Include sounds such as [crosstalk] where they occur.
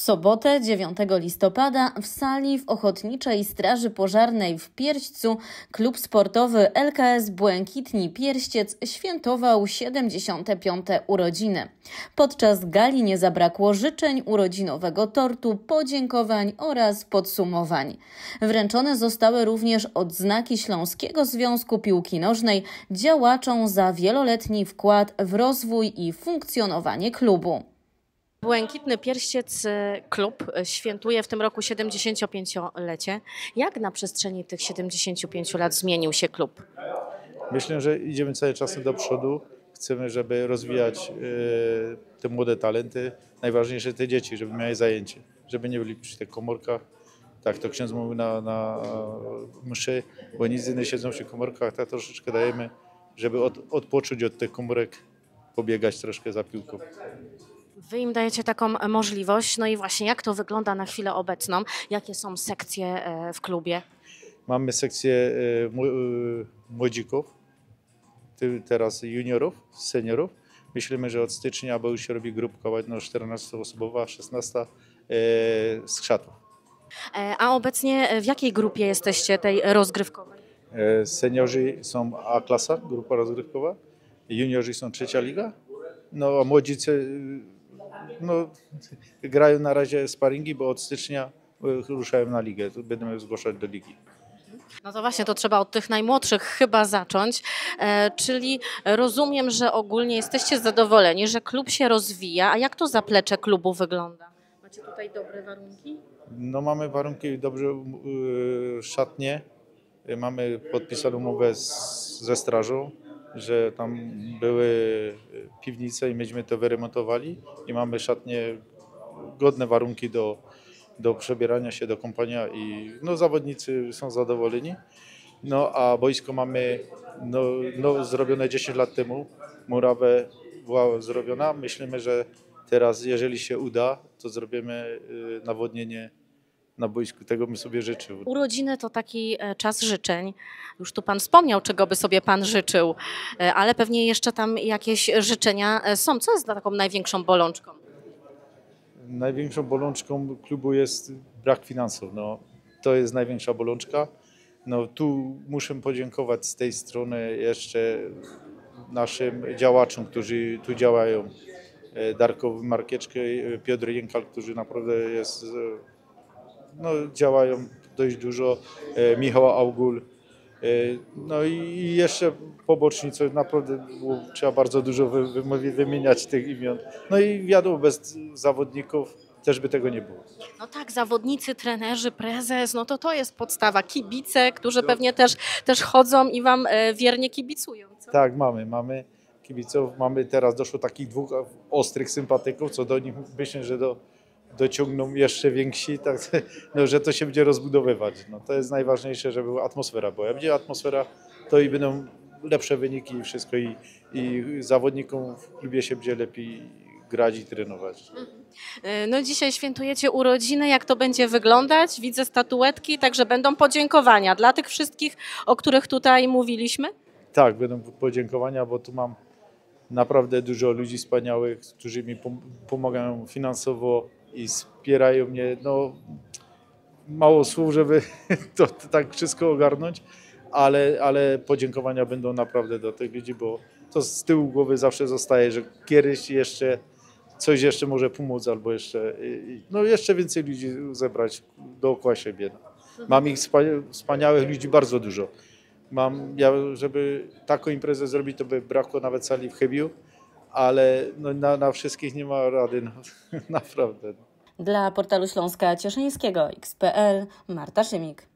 sobotę 9 listopada w sali w Ochotniczej Straży Pożarnej w Pierścu klub sportowy LKS Błękitni Pierściec świętował 75. urodziny. Podczas gali nie zabrakło życzeń urodzinowego tortu, podziękowań oraz podsumowań. Wręczone zostały również odznaki Śląskiego Związku Piłki Nożnej działaczom za wieloletni wkład w rozwój i funkcjonowanie klubu. Błękitny Pierściec y, Klub y, świętuje w tym roku 75-lecie. Jak na przestrzeni tych 75 lat zmienił się klub? Myślę, że idziemy cały czas do przodu. Chcemy, żeby rozwijać e, te młode talenty. Najważniejsze te dzieci, żeby miały zajęcie, żeby nie byli przy tych komórkach. Tak, to ksiądz mówił na, na mszy, bo nic innego siedzą przy komórkach, tak troszeczkę dajemy, żeby od, odpocząć od tych komórek, pobiegać troszkę za piłką. Wy im dajecie taką możliwość. No i właśnie, jak to wygląda na chwilę obecną? Jakie są sekcje e, w klubie? Mamy sekcję e, mł- e, młodzików, teraz juniorów, seniorów. Myślimy, że od stycznia, bo już się robi grupka no 14-osobowa, 16 e, z krzatów. E, A obecnie e, w jakiej grupie jesteście tej rozgrywkowej? E, Seniorzy są A klasa, grupa rozgrywkowa, juniorzy są trzecia liga, no a młodzicy no, grają na razie sparingi, bo od stycznia e, ruszają na ligę, będziemy zgłaszać do ligi. No to właśnie, to trzeba od tych najmłodszych chyba zacząć. E, czyli rozumiem, że ogólnie jesteście zadowoleni, że klub się rozwija. A jak to zaplecze klubu wygląda? Macie tutaj dobre warunki? No mamy warunki dobrze, y, szatnie, Y, mamy podpisaną umowę z, ze strażą, że tam były y, piwnice i myśmy to wyremontowali i mamy szatnie, godne warunki do, do przebierania się do kompania i no, zawodnicy są zadowoleni. No a boisko mamy no, no, zrobione 10 lat temu, murawę była zrobiona. Myślimy, że teraz jeżeli się uda, to zrobimy y, nawodnienie na boisku. Tego bym sobie życzył. Urodziny to taki e, czas życzeń. Już tu Pan wspomniał, czego by sobie Pan życzył, e, ale pewnie jeszcze tam jakieś życzenia e, są. Co jest dla taką największą bolączką? Największą bolączką klubu jest brak finansów. No, to jest największa bolączka. No, tu muszę podziękować z tej strony jeszcze naszym działaczom, którzy tu działają. Darkowi Markieczkę, Piotr Jękal, którzy naprawdę jest, no, działają dość dużo. E, Michał Augul. E, No i jeszcze poboczni, co naprawdę było, trzeba bardzo dużo wy, wy, wymieniać tych imion. No i wiadomo, bez zawodników też by tego nie było. No tak, zawodnicy, trenerzy, prezes, no to to jest podstawa. Kibice, którzy pewnie też, też chodzą i Wam e, wiernie kibicują. Co? Tak, mamy, mamy kibiców, mamy teraz doszło takich dwóch ostrych sympatyków, co do nich myślę, że do, dociągną jeszcze więksi, tak, [laughs] no, że to się będzie rozbudowywać. No, to jest najważniejsze, żeby była atmosfera, bo jak będzie atmosfera, to i będą lepsze wyniki i wszystko i, i zawodnikom w klubie się będzie lepiej grać i trenować. E, No dzisiaj świętujecie urodziny, jak to będzie wyglądać? Widzę statuetki, także będą podziękowania dla tych wszystkich, o których tutaj mówiliśmy. Tak, będą podziękowania, bo tu mam naprawdę dużo ludzi wspaniałych, którzy mi pom- pomagają finansowo i wspierają mnie. No, mało słów, żeby to, [laughs] to tak wszystko ogarnąć, ale, ale podziękowania będą naprawdę do tych ludzi, bo to z tyłu głowy zawsze zostaje, że kiedyś jeszcze coś jeszcze może pomóc, albo jeszcze, no jeszcze więcej ludzi zebrać dookoła siebie. Mam ich wspania- wspaniałych ludzi bardzo dużo. Mam, ja, żeby taką imprezę zrobić, to by brakło nawet sali w Chybiu, ale no, na, na wszystkich nie ma rady, no, [laughs] naprawdę. Dla portalu Śląska Cieszyńskiego XPL Marta Szymik.